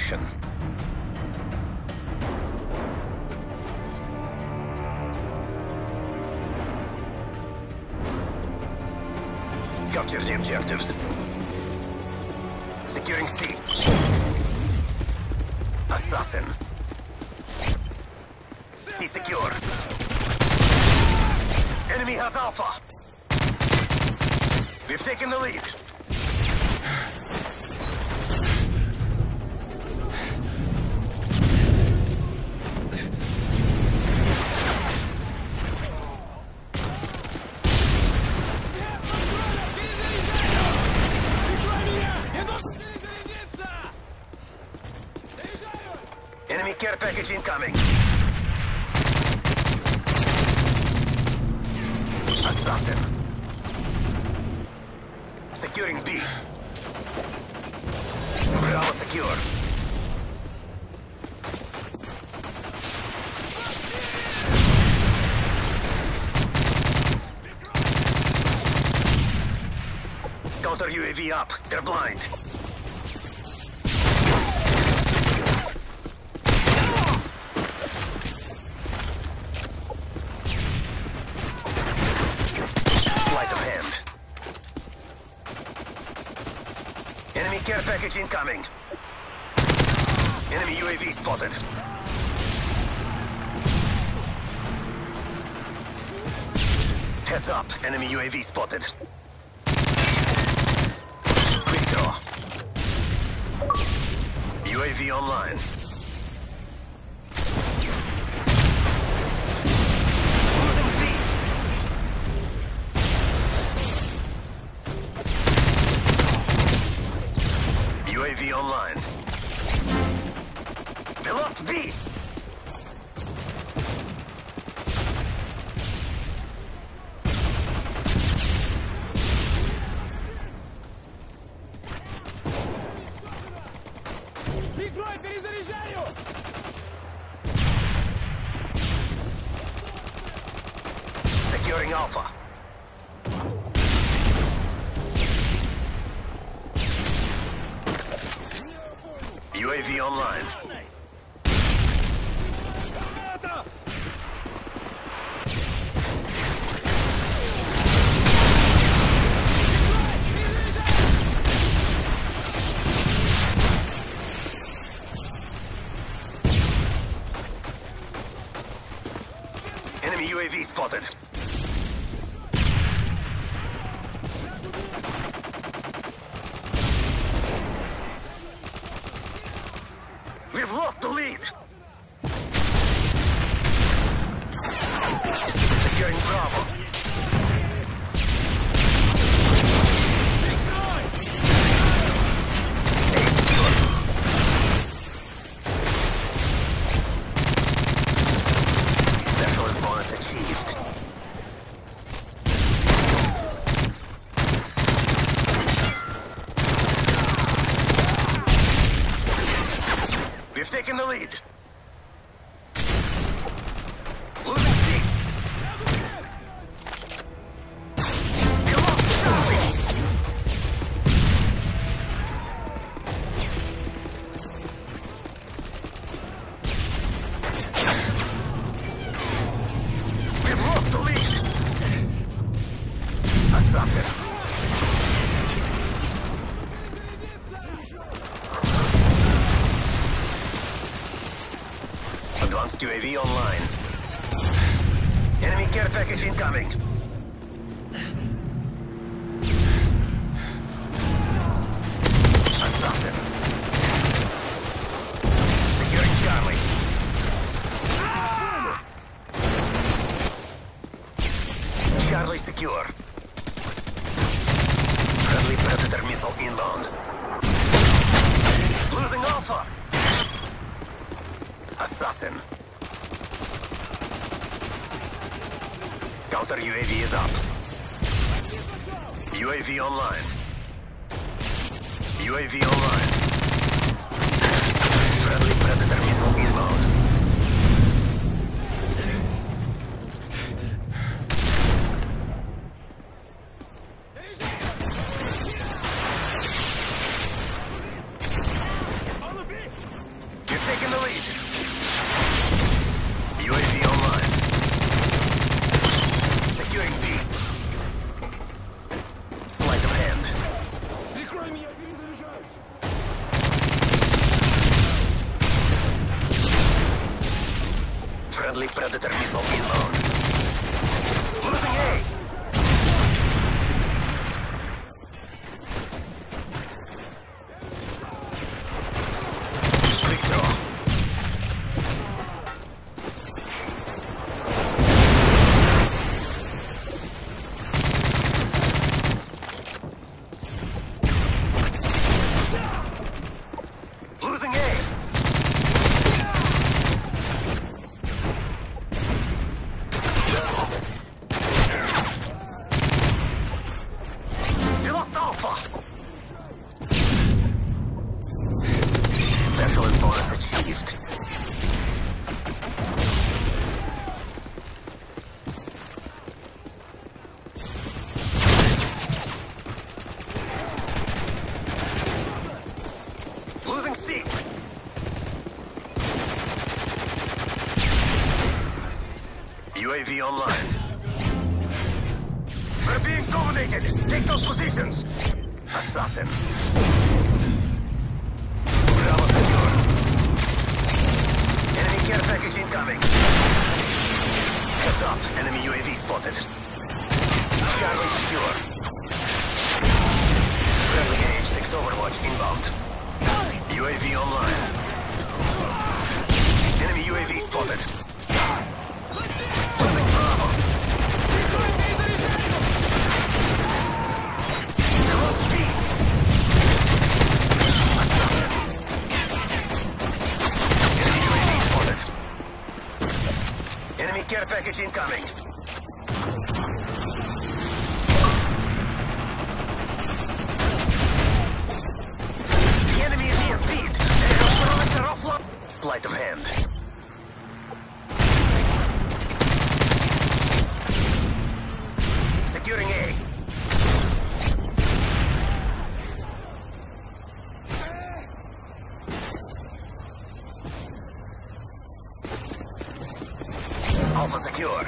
destination. Capture the objectives. Securing C. Assassin. C secure. Enemy has Alpha. We've taken the lead. Package incoming. Assassin. Securing B. Bravo secure. Counter UAV up. They're blind. Sleight of hand. Enemy care package incoming. Enemy UAV spotted. Heads up, enemy UAV spotted. Quick draw. UAV online. UAV online. Enemy UAV spotted. Advanced UAV online. Enemy care package incoming. Assassin. Securing Charlie. Charlie secure. Friendly Predator missile inbound. Losing Alpha. Assassin. Counter UAV is up. UAV online. UAV online. Friendly Predator missile inbound. Friendly Predator bonus. Losing C. UAV online. We're being dominated. Take those positions. Assassin. Care package incoming. Heads up. Enemy UAV spotted. Charlie secure. Friendly AH-6 Overwatch inbound. UAV online. Enemy UAV spotted. Package incoming. The enemy is EMP'd. Electronics are offline. Sleight of hand. Securing A. Alpha secure.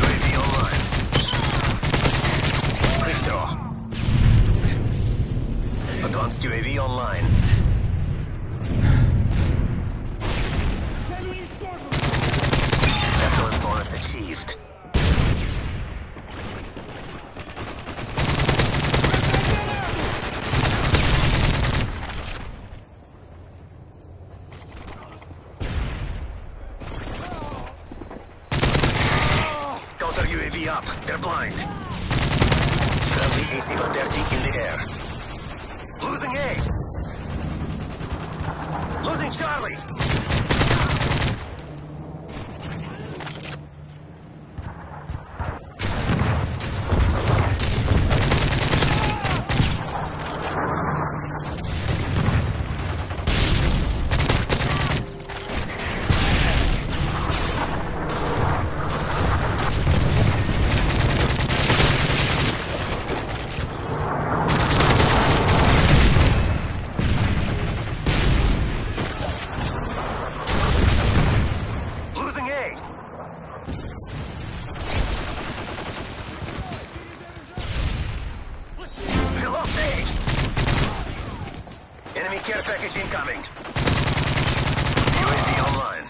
UAV online. Withdraw. Advanced UAV online. Specialist bonus achieved. Charlie. Losing A. We lost A. Enemy care package incoming. UAV online.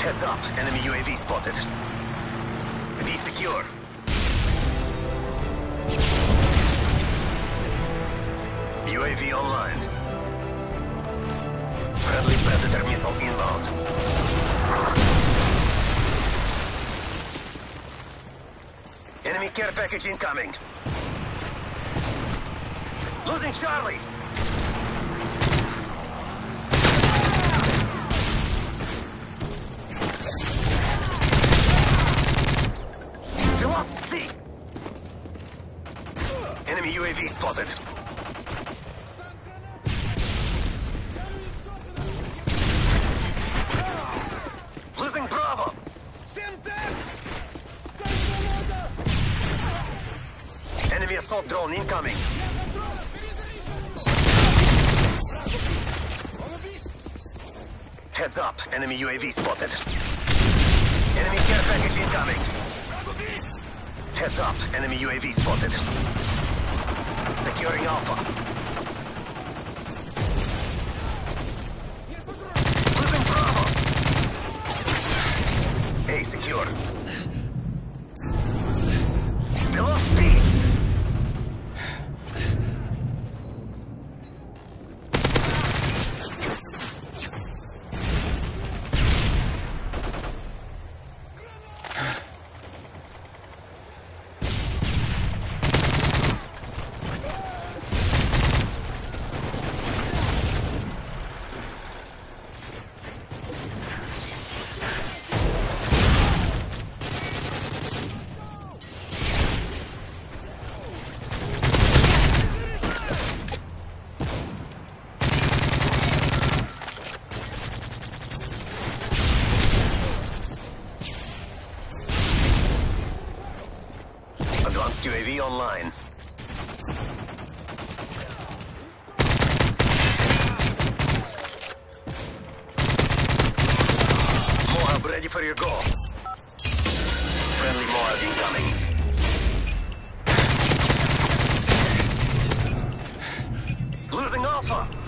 Heads up. Enemy UAV spotted. B secure. UAV online. Friendly Predator missile inbound. Enemy care package incoming. Losing Charlie. UAV spotted. Losing Bravo. Enemy assault drone incoming. Heads up, enemy UAV spotted. Enemy care package incoming. Heads up, enemy UAV spotted. Securing Alpha. Losing Bravo. A secure. UAV online. MOAB ready for your goal. Friendly MOAB incoming. Losing Alpha.